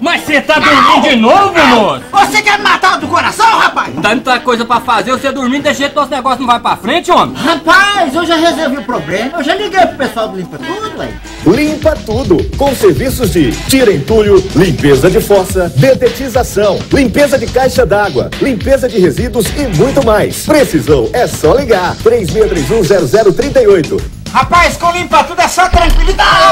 Mas você tá dormindo de novo, é. moço? Você quer me matar do coração, rapaz? Tanta coisa pra fazer, você dormindo desse jeito, nosso negócio não vai pra frente, homem? Rapaz, eu já resolvi o problema. Eu já liguei pro pessoal do Limpa Tudo, velho. Limpa Tudo, com serviços de tira entulho, limpeza de fossa, detetização, limpeza de caixa d'água, limpeza de resíduos e muito mais. Precisou? É só ligar. 36310038. Rapaz, com Limpa Tudo é só tranquilidade.